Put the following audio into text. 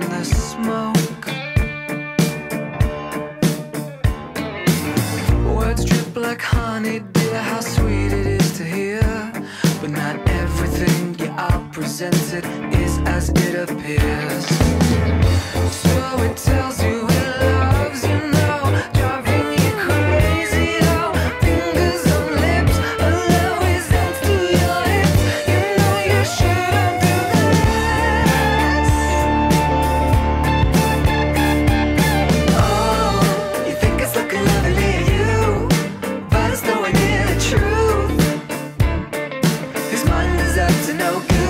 the smoke. Words drip like honey, dear How sweet it is to hear. But not everything you are presented Is as it appears. up to no good.